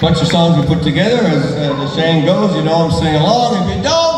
bunch of songs we put together. As uh, the saying goes, you know I'm singing along. If you don't,